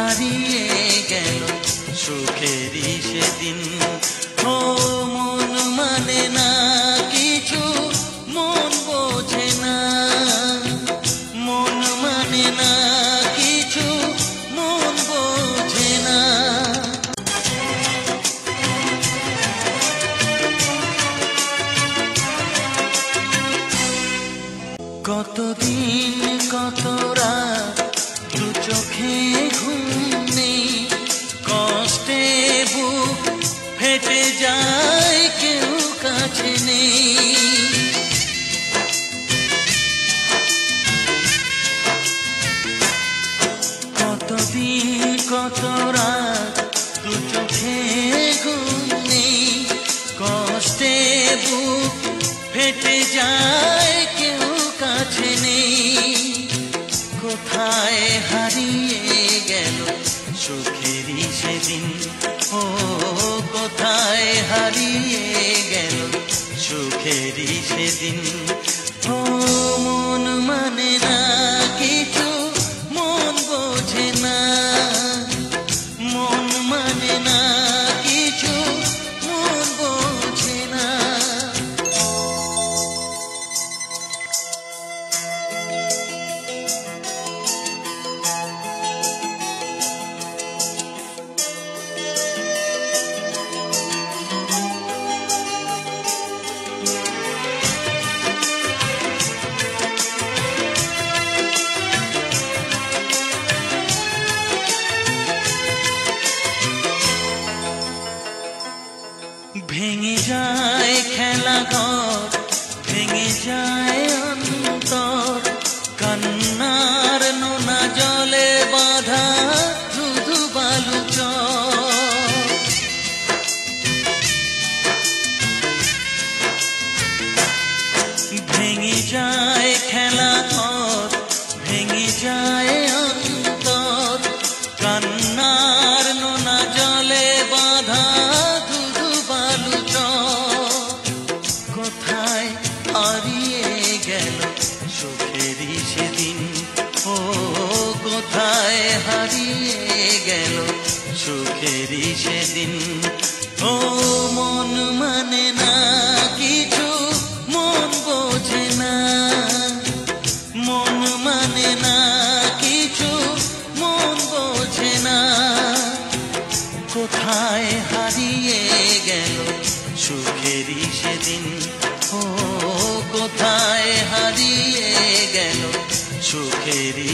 হারিয়ে গেল সুখেরই সেদিন ও মন মানে না কিছু, মন বোঝে না। মন মানে না কিছু, মন বোঝে না। কতদিন, কত রাত দু চোখে যায় কেউ কাছে নেই। কোথায় হারিয়ে গেল সুখেরই সেদিন? ও, কোথায় হারিয়ে গেল সুখেরই সেদিন? ও ভেঙে যায় খেলা ঘর ভেঙে যায় কোথায় হারিয়ে গেল? সুখেরই সেদিন। ও কোথায় হারিয়ে গেল? সুখেরই